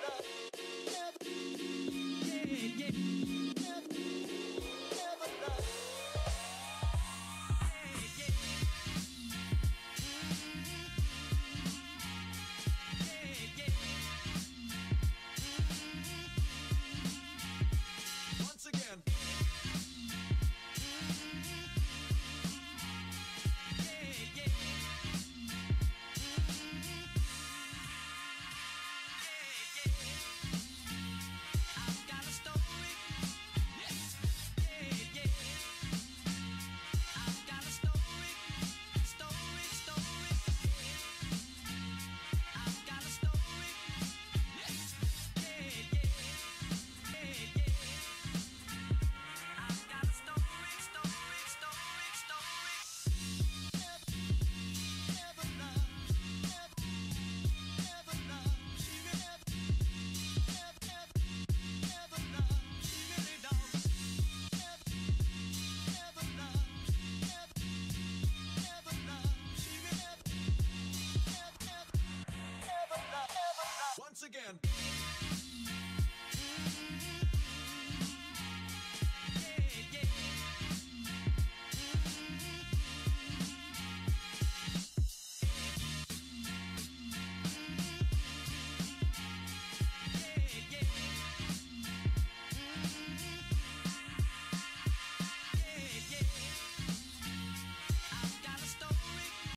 love. again.